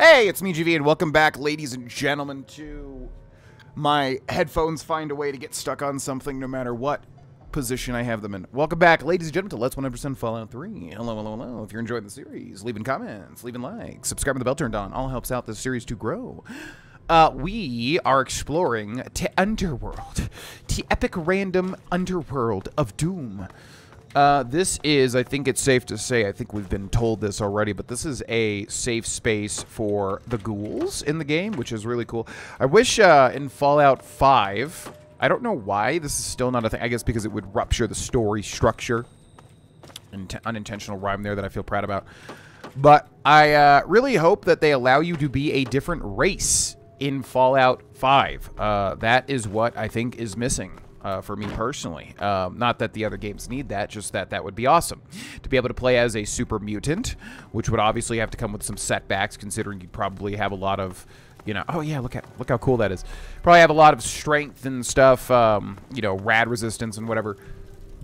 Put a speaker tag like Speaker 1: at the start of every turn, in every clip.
Speaker 1: Hey, it's me, GV, and welcome back, ladies and gentlemen, to my headphones find a way to get stuck on something no matter what position I have them in. Welcome back, ladies and gentlemen, to Let's 100% Fallout 3. Hello, hello, hello. If you're enjoying the series, leaving comments, leaving likes, subscribing the bell turned on. All helps out this series to grow. Uh, we are exploring the underworld, the epic random underworld of doom. Uh, this is, I think it's safe to say, I think we've been told this already, but this is a safe space for the ghouls in the game, which is really cool. I wish uh, in Fallout 5, I don't know why this is still not a thing. I guess because it would rupture the story structure. Int unintentional rhyme there that I feel proud about. But I uh, really hope that they allow you to be a different race in Fallout 5. Uh, that is what I think is missing uh, for me personally. Um, not that the other games need that, just that that would be awesome. To be able to play as a super mutant, which would obviously have to come with some setbacks, considering you'd probably have a lot of, you know, oh yeah, look at look how cool that is. Probably have a lot of strength and stuff, um, you know, rad resistance and whatever.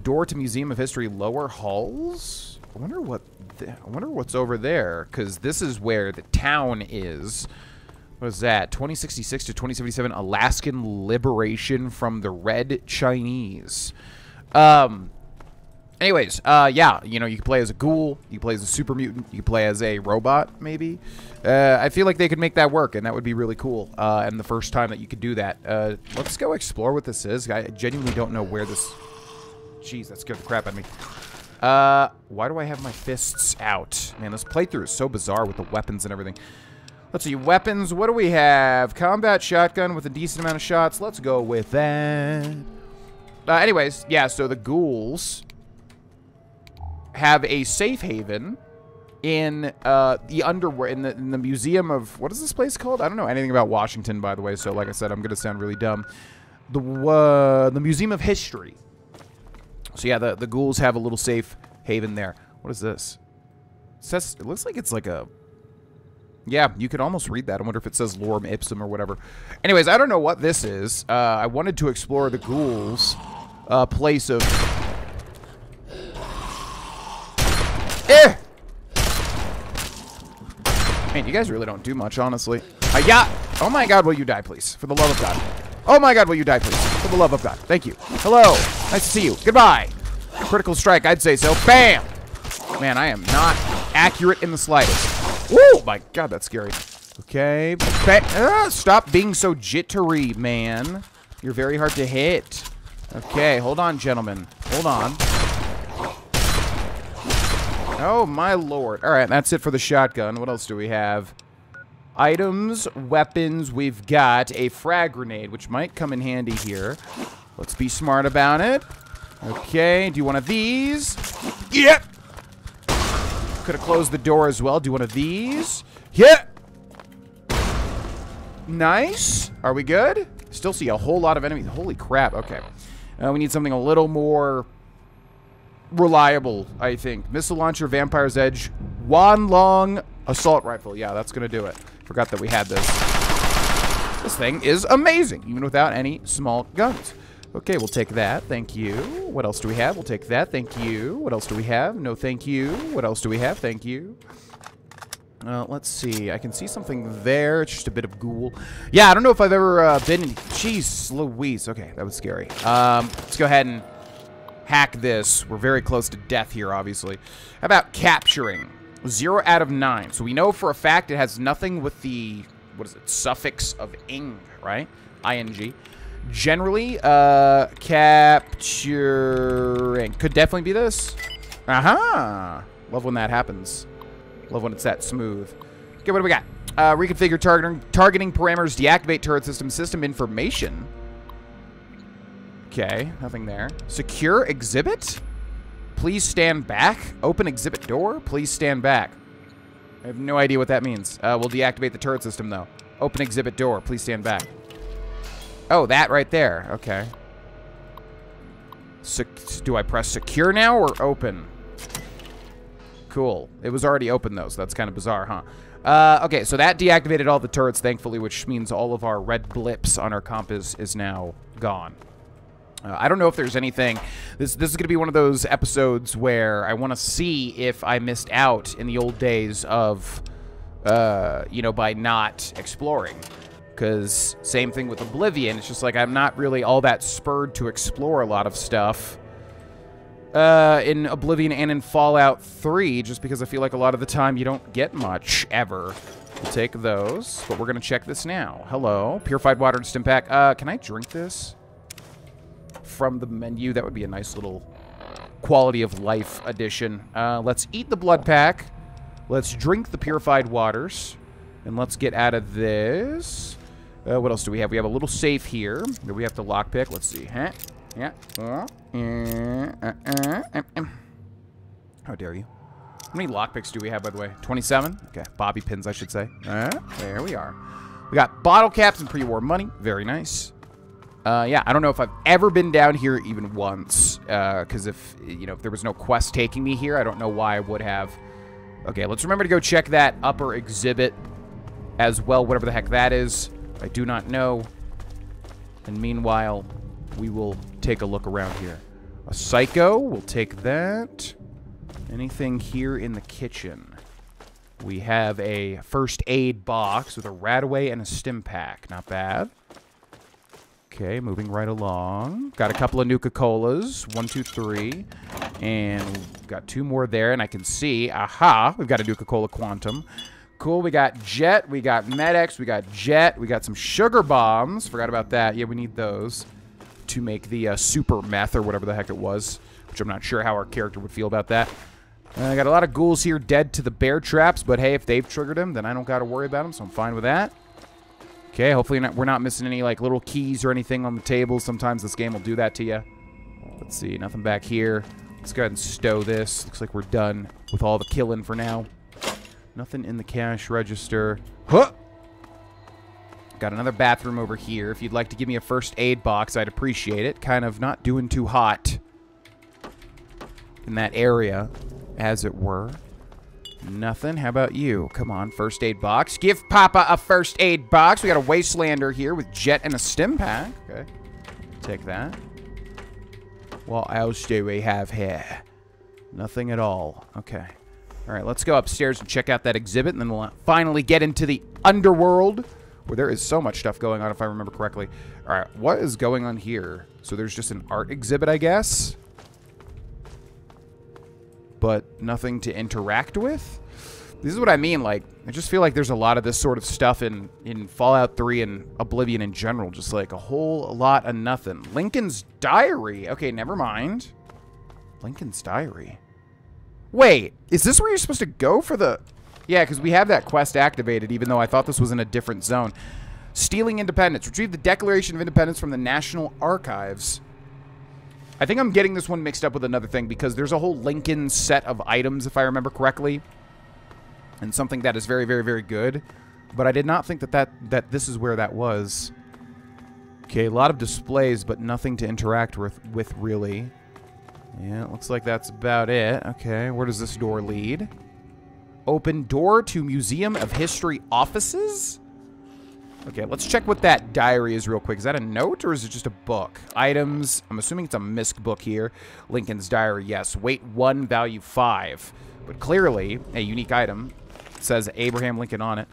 Speaker 1: Door to Museum of History, lower halls. I wonder what. I wonder what's over there, because this is where the town is. What is that? 2066 to 2077, Alaskan liberation from the Red Chinese. Um, anyways, uh, yeah, you know, you can play as a ghoul, you play as a super mutant, you play as a robot, maybe. Uh, I feel like they could make that work, and that would be really cool. Uh, and the first time that you could do that. Uh, let's go explore what this is. I genuinely don't know where this... Jeez, that scared the crap out of me. Uh, why do I have my fists out? Man, this playthrough is so bizarre with the weapons and everything. Let's see, weapons. What do we have? Combat shotgun with a decent amount of shots. Let's go with that. Uh, anyways, yeah, so the ghouls have a safe haven in uh, the underworld, in the, in the museum of, what is this place called? I don't know anything about Washington, by the way, so like I said, I'm going to sound really dumb. The, uh, the Museum of History. So yeah, the, the ghouls have a little safe haven there. What is this? It, says, it looks like it's like a yeah, you could almost read that. I wonder if it says Lorem Ipsum or whatever. Anyways, I don't know what this is. Uh, I wanted to explore the ghouls' uh, place of... Eh! Man, you guys really don't do much, honestly. I got... Oh my god, will you die, please? For the love of God. Oh my god, will you die, please? For the love of God. Thank you. Hello. Nice to see you. Goodbye. Critical strike, I'd say so. Bam! Man, I am not accurate in the slightest. Oh my god, that's scary. Okay. Uh, stop being so jittery, man. You're very hard to hit. Okay, hold on, gentlemen. Hold on. Oh, my lord. All right, that's it for the shotgun. What else do we have? Items, weapons. We've got a frag grenade, which might come in handy here. Let's be smart about it. Okay, do you one of these? Yep. Could have closed the door as well. Do one of these. Yeah. Nice. Are we good? Still see a whole lot of enemies. Holy crap. Okay. Uh, we need something a little more reliable, I think. Missile launcher, Vampire's Edge, Xuanlong assault rifle. Yeah, that's going to do it. Forgot that we had this. This thing is amazing, even without any small guns. Okay, we'll take that. Thank you. What else do we have? We'll take that. Thank you. What else do we have? No, thank you. What else do we have? Thank you. Uh, let's see. I can see something there. It's just a bit of ghoul. Yeah, I don't know if I've ever uh, been in... Jeez Louise. Okay, that was scary. Um, let's go ahead and hack this. We're very close to death here, obviously. How about capturing? Zero out of nine. So we know for a fact it has nothing with the... What is it? Suffix of ing, right? ing generally uh capturing. Could definitely be this. Aha! Uh -huh. love when that happens. Love when it's that smooth. Okay what do we got? Uh reconfigure targeting targeting parameters deactivate turret system system information. Okay nothing there. Secure exhibit? Please stand back. Open exhibit door. Please stand back. I have no idea what that means. Uh, we'll deactivate the turret system though. Open exhibit door. Please stand back Oh, that right there. Okay. Do I press secure now or open? Cool. It was already open, though, so that's kind of bizarre, huh? Uh, okay, so that deactivated all the turrets, thankfully, which means all of our red blips on our compass is now gone. Uh, I don't know if there's anything. This this is going to be one of those episodes where I want to see if I missed out in the old days of uh, you know, by not exploring. Because same thing with Oblivion. It's just like I'm not really all that spurred to explore a lot of stuff uh, in Oblivion and in Fallout 3, just because I feel like a lot of the time you don't get much ever. We'll take those, but we're going to check this now. Hello. Purified water and stim pack. Uh, can I drink this from the menu? That would be a nice little quality of life addition. Uh, let's eat the blood pack. Let's drink the purified waters. And let's get out of this. Uh, what else do we have? We have a little safe here that we have to lockpick. Let's see. Huh? Yeah. Uh, uh, uh, How dare you? How many lockpicks do we have, by the way? 27? Okay, bobby pins, I should say. Uh, there we are. We got bottle caps and pre-war money. Very nice. Uh, yeah, I don't know if I've ever been down here even once. Because if, you know, if there was no quest taking me here, I don't know why I would have. Okay, let's remember to go check that upper exhibit as well, whatever the heck that is. I do not know. And meanwhile, we will take a look around here. A psycho, we'll take that. Anything here in the kitchen? We have a first aid box with a RadAway and a stim pack. Not bad. Okay, moving right along. Got a couple of Nuka-Colas. One, two, three. And got two more there, and I can see, aha, we've got a Nuka-Cola Quantum. Cool, we got Jet, we got Med-X, we got Jet, we got some Sugar Bombs. Forgot about that. Yeah, we need those to make the uh, super meth or whatever the heck it was, which I'm not sure how our character would feel about that. Uh, I got a lot of ghouls here dead to the bear traps, but hey, if they've triggered them, then I don't got to worry about them, so I'm fine with that. Okay, hopefully not, we're not missing any like little keys or anything on the table. Sometimes this game will do that to you. Let's see, nothing back here. Let's go ahead and stow this. Looks like we're done with all the killing for now. Nothing in the cash register. Huh! Got another bathroom over here. If you'd like to give me a first aid box, I'd appreciate it. Kind of not doing too hot in that area, as it were. Nothing. How about you? Come on, first aid box. Give Papa a first aid box. We got a Wastelander here with Jet and a stim pack. Okay. Take that. What else do we have here? Nothing at all. Okay. All right, let's go upstairs and check out that exhibit, and then we'll finally get into the underworld, where there is so much stuff going on, if I remember correctly. All right, what is going on here? So there's just an art exhibit, I guess? But nothing to interact with? This is what I mean, like, I just feel like there's a lot of this sort of stuff in, in Fallout 3 and Oblivion in general. Just like a whole lot of nothing. Lincoln's Diary. Okay, never mind. Lincoln's Diary. Wait, is this where you're supposed to go for the... Yeah, because we have that quest activated, even though I thought this was in a different zone. Stealing Independence. Retrieve the Declaration of Independence from the National Archives. I think I'm getting this one mixed up with another thing because there's a whole Lincoln set of items, if I remember correctly. And something that is very, very, very good. But I did not think that, that, that this is where that was. Okay, a lot of displays, but nothing to interact with, with really. Yeah, looks like that's about it. Okay, where does this door lead? Open door to Museum of History offices? Okay, let's check what that diary is real quick. Is that a note or is it just a book? Items. I'm assuming it's a MISC book here. Lincoln's diary. Yes. Weight 1, value 5. But clearly, a unique item. It says Abraham Lincoln on it.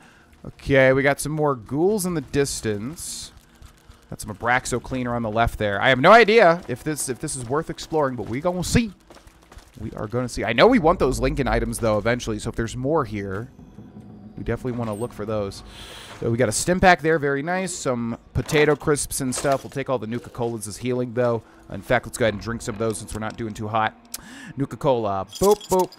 Speaker 1: Okay, we got some more ghouls in the distance. Got some Abraxo cleaner on the left there. I have no idea if this if this is worth exploring, but we gonna see. We are gonna see. I know we want those Lincoln items though eventually, so if there's more here, we definitely want to look for those. So we got a stim pack there, very nice. Some potato crisps and stuff. We'll take all the Nuka-Colas as healing though. In fact, let's go ahead and drink some of those since we're not doing too hot. Nuka-Cola. Boop, boop.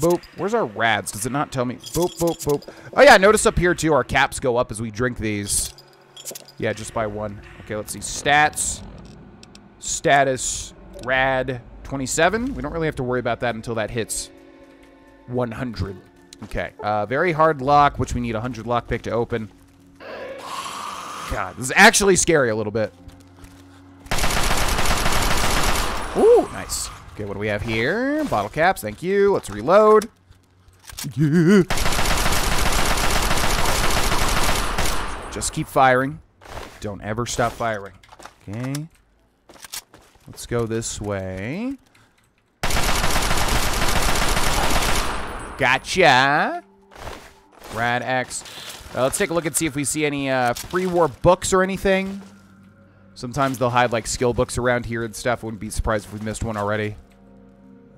Speaker 1: Boop. Where's our rads? Does it not tell me? Boop, boop, boop. Oh, yeah. Notice up here, too, our caps go up as we drink these. Yeah, just by one. Okay, let's see. Stats. Status. Rad. 27. We don't really have to worry about that until that hits 100. Okay. Uh, very hard lock, which we need a 100 lockpick to open. God, this is actually scary a little bit. Ooh, nice. Okay, what do we have here? Bottle caps, thank you. Let's reload. Yeah. Just keep firing. Don't ever stop firing. Okay. Let's go this way. Gotcha. Rad X. Uh, let's take a look and see if we see any uh, pre-war books or anything. Sometimes they'll hide like skill books around here and stuff. Wouldn't be surprised if we missed one already.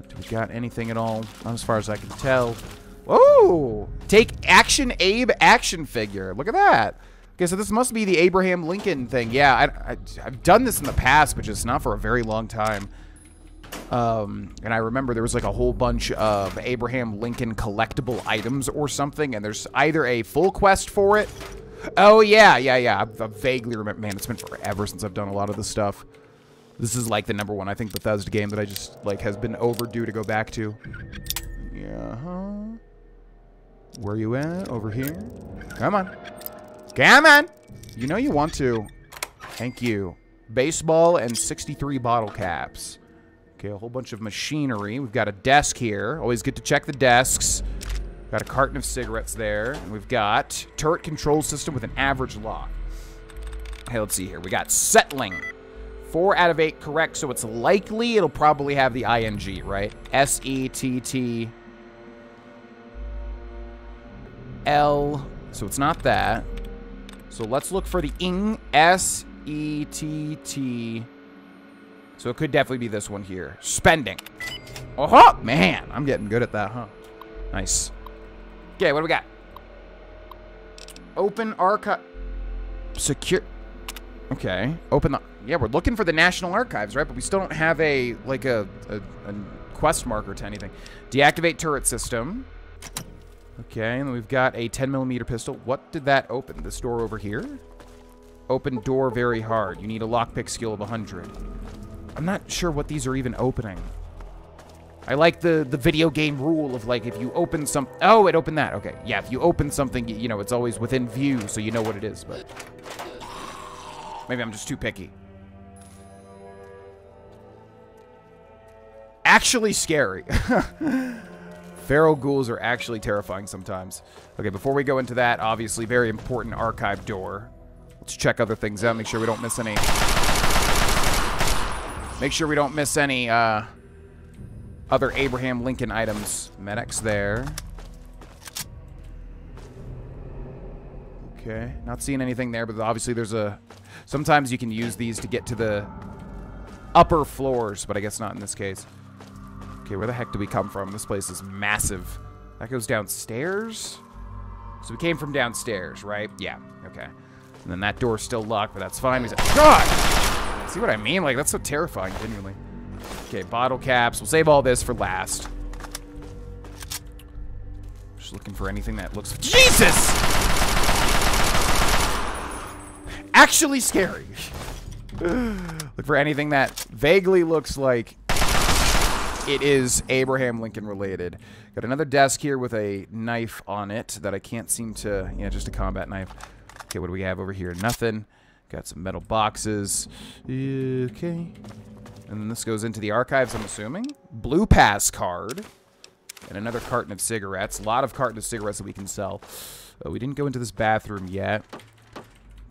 Speaker 1: Do we got anything at all? Not as far as I can tell. Whoa! Take Action Abe action figure. Look at that. Okay, so this must be the Abraham Lincoln thing. Yeah, I, I've done this in the past, but just not for a very long time. Um, and I remember there was like a whole bunch of Abraham Lincoln collectible items or something, and there's either a full quest for it. Oh, yeah, yeah, yeah. I, I vaguely remember. Man, it's been forever since I've done a lot of this stuff. This is like the number one, I think, Bethesda game that I just, like, has been overdue to go back to. Yeah, huh? Where you at? Over here? Come on. Come on! You know you want to. Thank you. Baseball and 63 bottle caps. Okay, a whole bunch of machinery. We've got a desk here. Always good to check the desks. Got a carton of cigarettes there. And we've got turret control system with an average lock. Hey, let's see here. We got settling. Four out of eight correct, so it's likely it'll probably have the ing, right? S-E-T-T... L. So it's not that. So let's look for the ing. S E T T. So it could definitely be this one here. Spending. Oh, man. I'm getting good at that, huh? Nice. Okay, what do we got? Open archive. Secure. Okay. Open the. Yeah, we're looking for the National Archives, right? But we still don't have a, like, a, a, a quest marker to anything. Deactivate turret system. Okay, and we've got a 10 millimeter pistol. What did that open? This door over here? Open door very hard. You need a lockpick skill of 100. I'm not sure what these are even opening. I like the, the video game rule of, like, if you open some... Oh, it opened that. Okay. Yeah, if you open something, you know, it's always within view, so you know what it is, but... Maybe I'm just too picky. Actually scary. Feral ghouls are actually terrifying sometimes. Okay, before we go into that, obviously, very important archive door. Let's check other things out, make sure we don't miss any... Make sure we don't miss any, uh, other Abraham Lincoln items. Med-X there. Okay, not seeing anything there, but obviously there's a... Sometimes you can use these to get to the upper floors, but I guess not in this case. Okay, where the heck do we come from? This place is massive. That goes downstairs? So we came from downstairs, right? Yeah, okay. And then that door's still locked, but that's fine. God! See what I mean? Like, that's so terrifying, genuinely. Okay, bottle caps. We'll save all this for last. Just looking for anything that looks... Jesus! Actually scary. Look for anything that vaguely looks like it is Abraham Lincoln related. Got another desk here with a knife on it that I can't seem to, yeah, just a combat knife. Okay, what do we have over here? Nothing. Got some metal boxes. Okay. And then this goes into the archives, I'm assuming. Blue pass card. And another carton of cigarettes. A lot of carton of cigarettes that we can sell. Uh, we didn't go into this bathroom yet.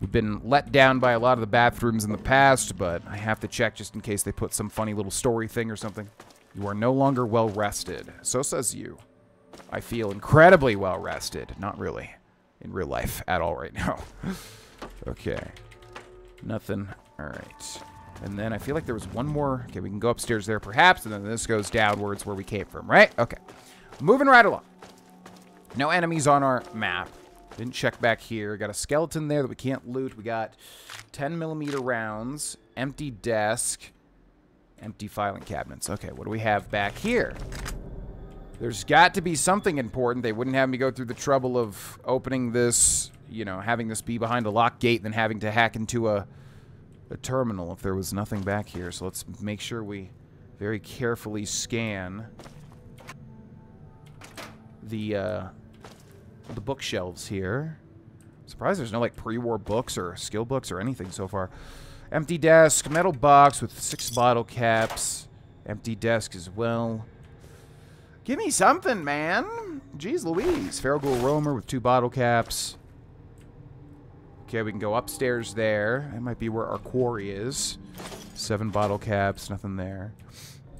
Speaker 1: We've been let down by a lot of the bathrooms in the past, but I have to check just in case they put some funny little story thing or something. You are no longer well rested. So says you. I feel incredibly well rested. Not really. In real life at all right now. okay. Nothing. Alright. And then I feel like there was one more. Okay, we can go upstairs there perhaps. And then this goes downwards where we came from, right? Okay. Moving right along. No enemies on our map. Didn't check back here. Got a skeleton there that we can't loot. We got 10 millimeter rounds. Empty desk. Empty filing cabinets. Okay, what do we have back here? There's got to be something important. They wouldn't have me go through the trouble of opening this, you know, having this be behind a locked gate then having to hack into a, a terminal if there was nothing back here. So let's make sure we very carefully scan the, uh, the bookshelves here. Surprised there's no, like, pre-war books or skill books or anything so far. Empty desk, metal box with six bottle caps. Empty desk as well. Give me something, man. Jeez Louise. Feral Ghoul Roamer with two bottle caps. Okay, we can go upstairs there. That might be where our quarry is. Seven bottle caps, nothing there.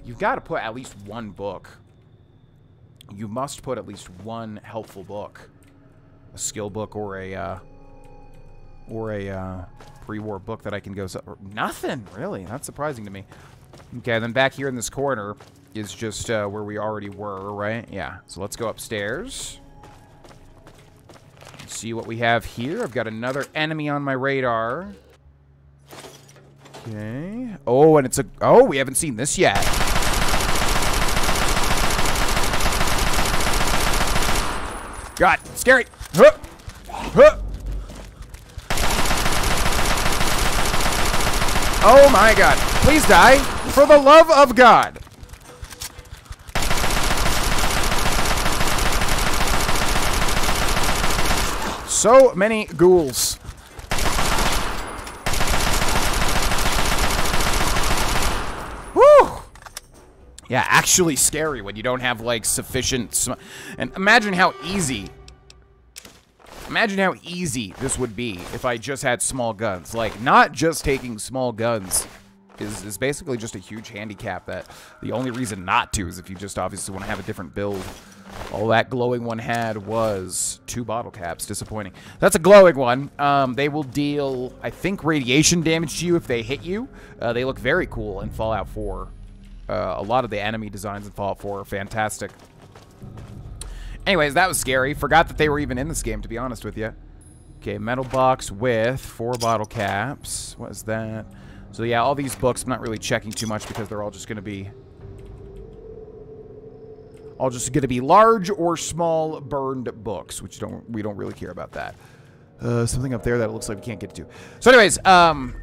Speaker 1: You've got to put at least one book. You must put at least one helpful book. a skill book or a uh, or a uh, pre-war book that I can go. Nothing really. Not surprising to me. Okay, then back here in this corner is just uh, where we already were, right? Yeah. So let's go upstairs. See what we have here. I've got another enemy on my radar. Okay. Oh, and it's a... Oh, we haven't seen this yet. God, scary. Huh. Huh. Oh my god. Please die. For the love of God. So many ghouls. Yeah, actually scary when you don't have, like, sufficient... and imagine how easy... Imagine how easy this would be if I just had small guns. Like, not just taking small guns is, is basically just a huge handicap that the only reason not to is if you just obviously want to have a different build. All that glowing one had was two bottle caps. Disappointing. That's a glowing one. Um, they will deal, I think, radiation damage to you if they hit you. Uh, they look very cool in Fallout 4. Uh, a lot of the enemy designs in Fallout 4 are fantastic. Anyways, that was scary. Forgot that they were even in this game, to be honest with you. Okay, metal box with four bottle caps. What is that? So yeah, all these books, I'm not really checking too much because they're all just going to be all just going to be large or small burned books, which don't we don't really care about that. Uh, something up there that it looks like we can't get to. So anyways, um,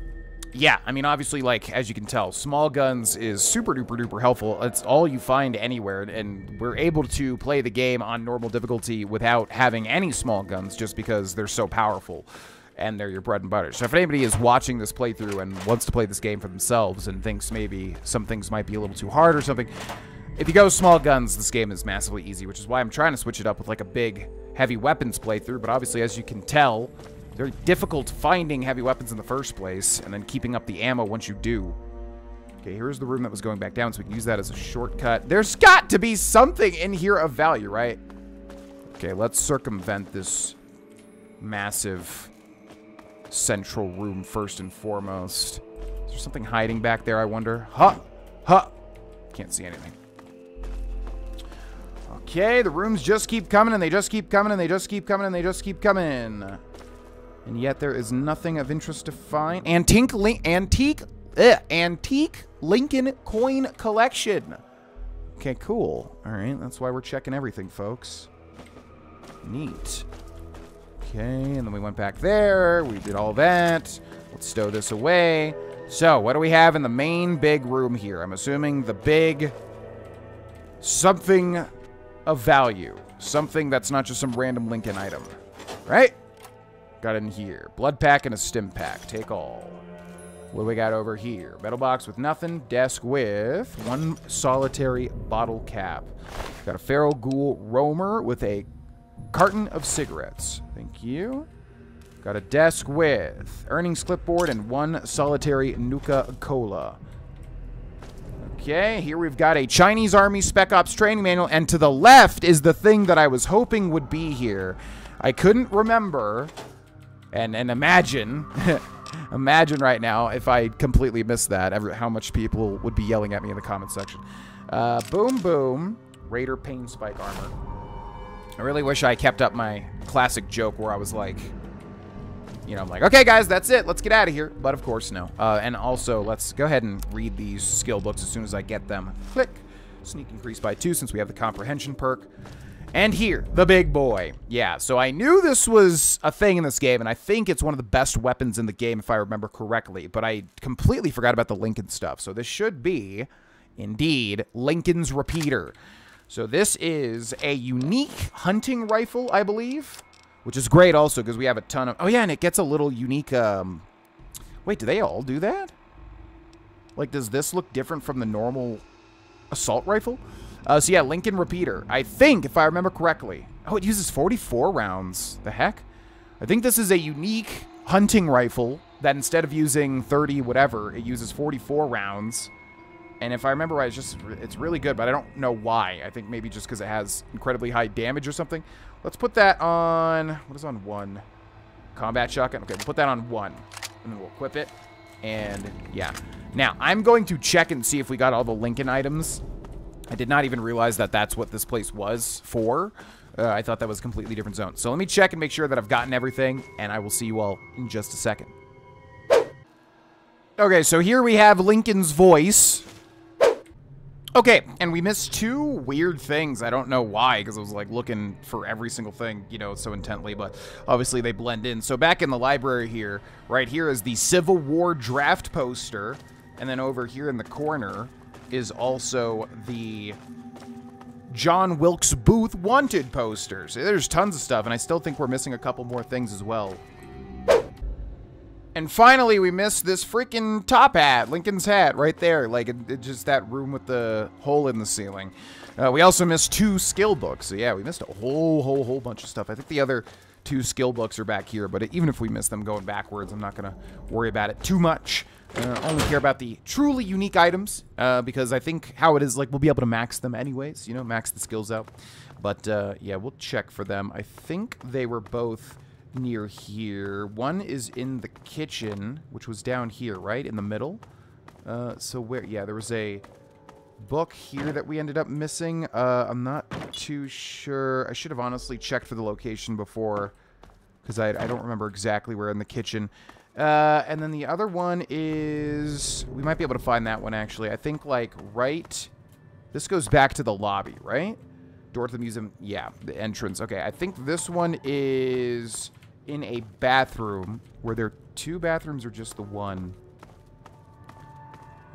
Speaker 1: yeah, I mean, obviously, like, as you can tell, small guns is super duper duper helpful. It's all you find anywhere, and we're able to play the game on normal difficulty without having any small guns just because they're so powerful and they're your bread and butter. So if anybody is watching this playthrough and wants to play this game for themselves and thinks maybe some things might be a little too hard or something, if you go small guns, this game is massively easy, which is why I'm trying to switch it up with like a big heavy weapons playthrough, but obviously as you can tell, very difficult finding heavy weapons in the first place, and then keeping up the ammo once you do. Okay, here's the room that was going back down, so we can use that as a shortcut. There's got to be something in here of value, right? Okay, let's circumvent this massive central room first and foremost. Is there something hiding back there, I wonder? Huh! Huh! Can't see anything. Okay, the rooms just keep coming and they just keep coming and they just keep coming and they just keep coming. And yet there is nothing of interest to find. Antique, antique, ugh, antique Lincoln coin collection. Okay, cool. All right, that's why we're checking everything, folks. Neat. Okay, and then we went back there. We did all that. Let's stow this away. So, what do we have in the main big room here? I'm assuming the big something of value. Something that's not just some random Lincoln item. Right? Got in here. Blood pack and a stim pack. Take all. What do we got over here? Metal box with nothing. Desk with one solitary bottle cap. Got a feral ghoul roamer with a carton of cigarettes. Thank you. Got a desk with earnings clipboard and one solitary Nuka Cola. Okay, here we've got a Chinese Army Spec Ops training manual, and to the left is the thing that I was hoping would be here. I couldn't remember, and, and imagine, imagine right now if I completely missed that, every, how much people would be yelling at me in the comment section. Uh, boom, boom. Raider Pain Spike Armor. I really wish I kept up my classic joke where I was like, you know, I'm like, okay, guys, that's it. Let's get out of here. But of course, no. Uh, and also, let's go ahead and read these skill books as soon as I get them. Click. Sneak increase by two since we have the comprehension perk. And here, the big boy. Yeah, so I knew this was a thing in this game, and I think it's one of the best weapons in the game, if I remember correctly. But I completely forgot about the Lincoln stuff. So this should be, indeed, Lincoln's Repeater. So this is a unique hunting rifle, I believe, which is great also because we have a ton of... Oh, yeah, and it gets a little unique... Um, wait, do they all do that? Like, does this look different from the normal assault rifle? Uh, so, yeah, Lincoln Repeater. I think, if I remember correctly... Oh, it uses 44 rounds. The heck? I think this is a unique hunting rifle that instead of using 30 whatever, it uses 44 rounds. And if I remember right, it's just it's really good, but I don't know why. I think maybe just because it has incredibly high damage or something. Let's put that on... What is on one? Combat shotgun. Okay, we'll put that on one. And then we'll equip it. And, yeah. Now, I'm going to check and see if we got all the Lincoln items. I did not even realize that that's what this place was for. Uh, I thought that was a completely different zone. So let me check and make sure that I've gotten everything, and I will see you all in just a second. Okay, so here we have Lincoln's voice. Okay, and we missed two weird things. I don't know why, because I was like looking for every single thing, you know, so intently, but obviously they blend in. So back in the library here, right here is the Civil War draft poster, and then over here in the corner is also the John Wilkes Booth wanted posters. There's tons of stuff, and I still think we're missing a couple more things as well. And finally, we missed this freaking top hat, Lincoln's hat, right there. Like, it, it just that room with the hole in the ceiling. Uh, we also missed two skill books. So, yeah, we missed a whole, whole, whole bunch of stuff. I think the other two skill books are back here, but even if we miss them going backwards, I'm not going to worry about it too much. Uh, only care about the truly unique items, uh, because I think how it is, like, we'll be able to max them anyways, you know, max the skills out. But, uh, yeah, we'll check for them. I think they were both near here. One is in the kitchen, which was down here, right? In the middle. Uh, so where... Yeah, there was a book here that we ended up missing. Uh, I'm not too sure. I should have honestly checked for the location before, because I, I don't remember exactly where in the kitchen. Uh, and then the other one is... We might be able to find that one, actually. I think, like, right... This goes back to the lobby, right? Door to the museum. Yeah, the entrance. Okay, I think this one is in a bathroom. where there are two bathrooms or just the one?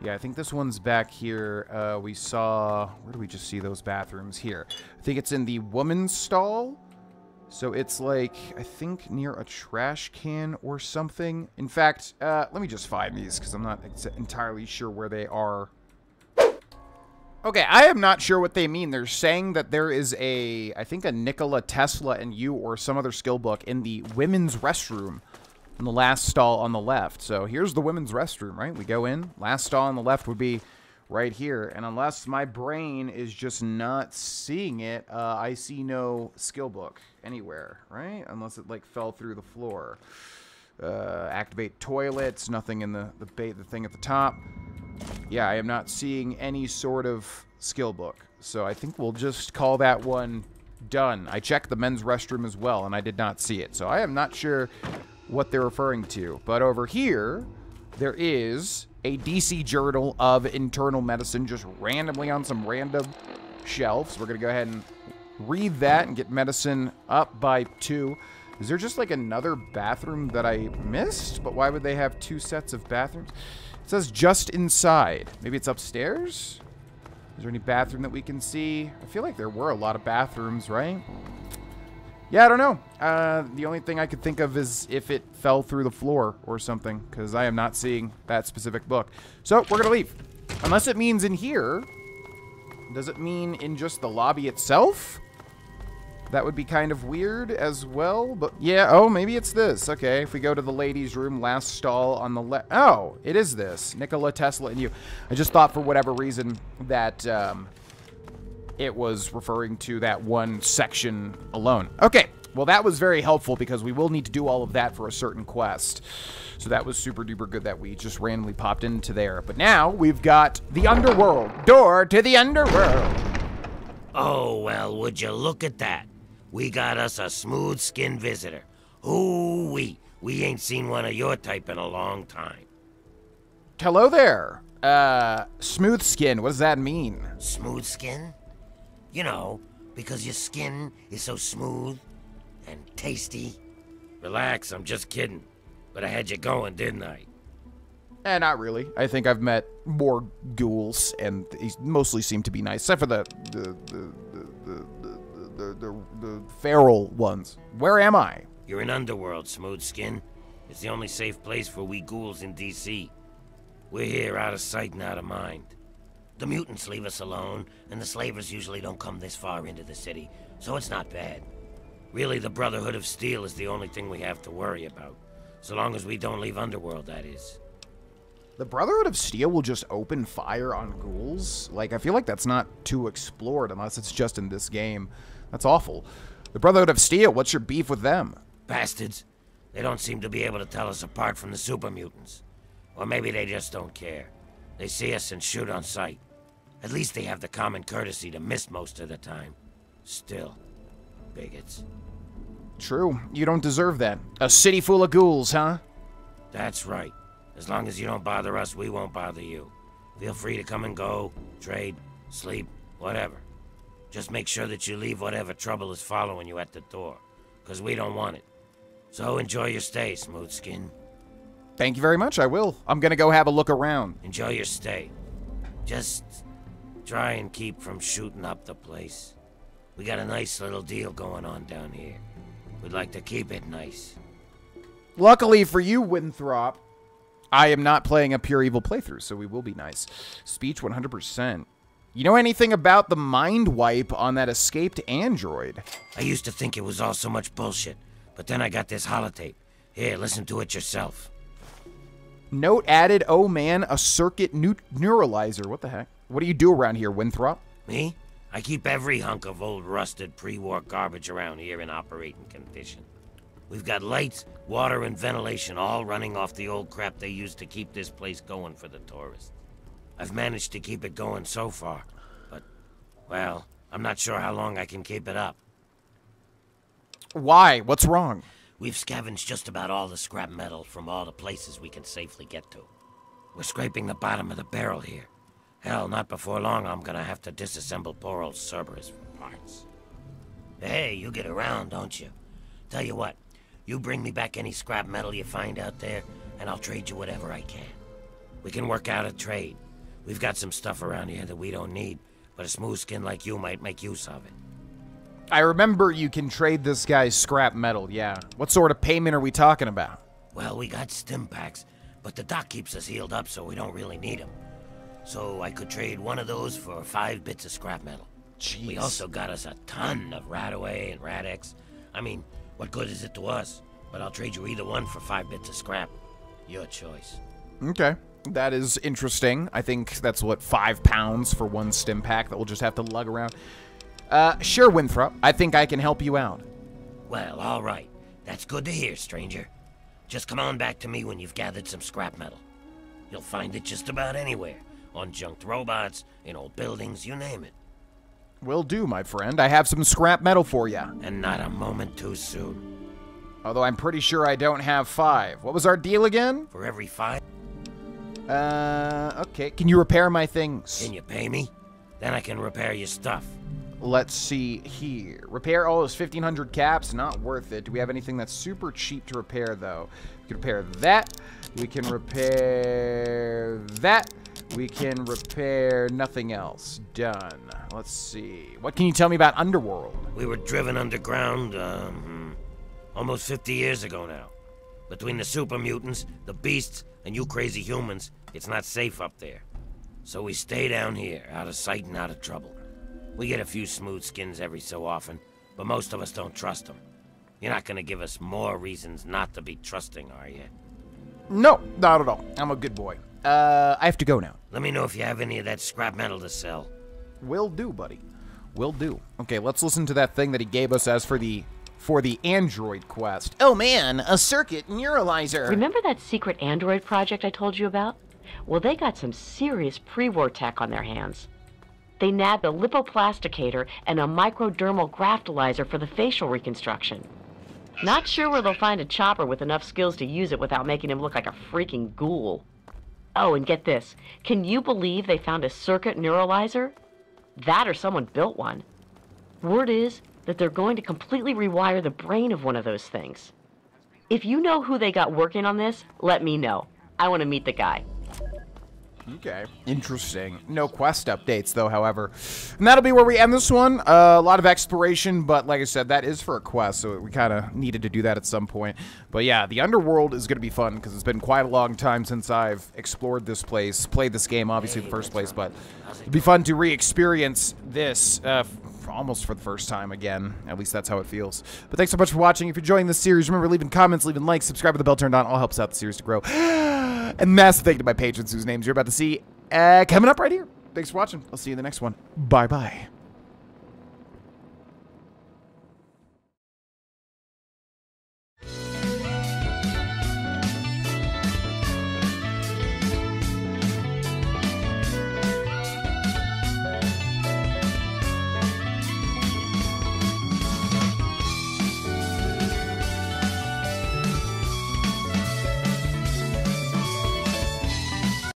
Speaker 1: Yeah, I think this one's back here. Uh, we saw... Where do we just see those bathrooms? Here. I think it's in the woman's stall. So it's like, I think near a trash can or something. In fact, uh, let me just find these because I'm not entirely sure where they are. Okay, I am not sure what they mean. They're saying that there is a, I think a Nikola Tesla and you or some other skill book in the women's restroom in the last stall on the left. So here's the women's restroom, right? We go in. Last stall on the left would be right here. And unless my brain is just not seeing it, uh, I see no skill book anywhere, right? Unless it like fell through the floor. Uh, activate toilets, nothing in the, the, the thing at the top yeah, I am not seeing any sort of skill book. So I think we'll just call that one done. I checked the men's restroom as well, and I did not see it. So I am not sure what they're referring to. But over here, there is a DC Journal of Internal Medicine just randomly on some random shelves. We're going to go ahead and read that and get medicine up by two. Is there just like another bathroom that I missed? But why would they have two sets of bathrooms? It says just inside. Maybe it's upstairs? Is there any bathroom that we can see? I feel like there were a lot of bathrooms, right? Yeah, I don't know. Uh, the only thing I could think of is if it fell through the floor or something, because I am not seeing that specific book. So, we're going to leave. Unless it means in here. Does it mean in just the lobby itself? That would be kind of weird as well, but yeah, oh, maybe it's this. Okay, if we go to the ladies' room, last stall on the left. Oh, it is this. Nikola Tesla and you. I just thought for whatever reason that um, it was referring to that one section alone. Okay, well, that was very helpful because we will need to do all of that for a certain quest. So that was super duper good that we just randomly popped into there. But now we've got the underworld. Door to the underworld.
Speaker 2: Oh, well, would you look at that? We got us a smooth-skinned visitor. Ooh, we we ain't seen one of your type in a long time.
Speaker 1: Hello there. Uh, smooth skin. What does that mean?
Speaker 2: Smooth skin? You know, because your skin is so smooth and tasty. Relax, I'm just kidding. But I had you going, didn't I?
Speaker 1: Eh, not really. I think I've met more ghouls, and they mostly seem to be nice, except for the the the, the, the the, the, the feral ones. Where am I?
Speaker 2: You're in Underworld, Smooth Skin. It's the only safe place for we ghouls in D.C. We're here out of sight and out of mind. The mutants leave us alone, and the slavers usually don't come this far into the city, so it's not bad. Really, the Brotherhood of Steel is the only thing we have to worry about. So long as we don't leave Underworld, that is.
Speaker 1: The Brotherhood of Steel will just open fire on ghouls? Like, I feel like that's not too explored unless it's just in this game. That's awful. The Brotherhood of Steel, what's your beef with them?
Speaker 2: Bastards. They don't seem to be able to tell us apart from the super mutants. Or maybe they just don't care. They see us and shoot on sight. At least they have the common courtesy to miss most of the time. Still, bigots.
Speaker 1: True. You don't deserve that. A city full of ghouls, huh?
Speaker 2: That's right. As long as you don't bother us, we won't bother you. Feel free to come and go, trade, sleep, whatever. Just make sure that you leave whatever trouble is following you at the door, because we don't want it. So enjoy your stay, Smooth Skin.
Speaker 1: Thank you very much, I will. I'm gonna go have a look around.
Speaker 2: Enjoy your stay. Just try and keep from shooting up the place. We got a nice little deal going on down here. We'd like to keep it nice.
Speaker 1: Luckily for you, Winthrop, I am not playing a pure evil playthrough, so we will be nice. Speech 100%. You know anything about the mind wipe on that escaped android?
Speaker 2: I used to think it was all so much bullshit, but then I got this holotape. Here, listen to it yourself.
Speaker 1: Note added, oh man, a circuit neu- neuralizer. What the heck? What do you do around here, Winthrop?
Speaker 2: Me? I keep every hunk of old rusted pre-war garbage around here in operating condition. We've got lights, water, and ventilation all running off the old crap they used to keep this place going for the tourists. I've managed to keep it going so far, but, well, I'm not sure how long I can keep it up.
Speaker 1: Why? What's wrong?
Speaker 2: We've scavenged just about all the scrap metal from all the places we can safely get to. We're scraping the bottom of the barrel here. Hell, not before long I'm gonna have to disassemble poor old Cerberus for parts. Hey, you get around, don't you? Tell you what, you bring me back any scrap metal you find out there, and I'll trade you whatever I can. We can work out a trade. We've got some stuff around here that we don't need, but a smooth skin like you might make use of it.
Speaker 1: I remember you can trade this guy's scrap metal, yeah. What sort of payment are we talking about?
Speaker 2: Well, we got stim packs, but the doc keeps us healed up so we don't really need them. So I could trade one of those for five bits of scrap metal.
Speaker 1: Jeez.
Speaker 2: We also got us a ton of Radaway and Rad-X. I mean, what good is it to us? But I'll trade you either one for five bits of scrap. Your choice.
Speaker 1: Okay. That is interesting. I think that's what, five pounds for one stim pack that we'll just have to lug around. Uh, sure, Winthrop. I think I can help you out.
Speaker 2: Well, all right. That's good to hear, stranger. Just come on back to me when you've gathered some scrap metal. You'll find it just about anywhere. On junked robots, in old buildings, you name it.
Speaker 1: Will do, my friend. I have some scrap metal for you.
Speaker 2: And not a moment too soon.
Speaker 1: Although I'm pretty sure I don't have five. What was our deal again?
Speaker 2: For every five,
Speaker 1: Uh, okay. Can you repair my things?
Speaker 2: can you pay me? Then I can repair your stuff.
Speaker 1: Let's see here. Repair all those 1500 caps, not worth it. Do we have anything that's super cheap to repair, though? We can repair that. We can repair that. We can repair nothing else. Done. Let's see. What can you tell me about Underworld?
Speaker 2: We were driven underground, um, almost 50 years ago now. Between the super mutants, the beasts, and you crazy humans, it's not safe up there. So we stay down here, out of sight and out of trouble. We get a few smooth skins every so often, but most of us don't trust them. You're not gonna give us more reasons not to be trusting, are you?
Speaker 1: No, not at all. I'm a good boy. Uh, I have to go now.
Speaker 2: Let me know if you have any of that scrap metal to sell.
Speaker 1: Will do, buddy. Will do. Okay, let's listen to that thing that he gave us as for the for the Android quest. Oh man, a circuit neuralizer.
Speaker 3: Remember that secret Android project I told you about? Well, they got some serious pre-war tech on their hands. They nabbed a lipoplasticator and a microdermal graftalizer for the facial reconstruction. Not sure where they'll find a chopper with enough skills to use it without making him look like a freaking ghoul. Oh, and get this. Can you believe they found a circuit neuralizer? That or someone built one. Word is that they're going to completely rewire the brain of one of those things. If you know who they got working on this, let me know. I want to meet the guy.
Speaker 1: Okay. Interesting. No quest updates, though, however. And that'll be where we end this one. Uh, a lot of exploration, but like I said, that is for a quest, so we kind of needed to do that at some point. But yeah, the Underworld is going to be fun, because it's been quite a long time since I've explored this place, played this game, obviously, in the first place, but it'd be fun to re-experience this uh, almost for the first time again. At least that's how it feels. But thanks so much for watching. If you're enjoying this series, remember leaving comments, leaving likes, subscribe the bell turned on. All helps out the series to grow. And massive thank you to my patrons whose names you're about to see uh, coming up right here. Thanks for watching. I'll see you in the next one. Bye bye.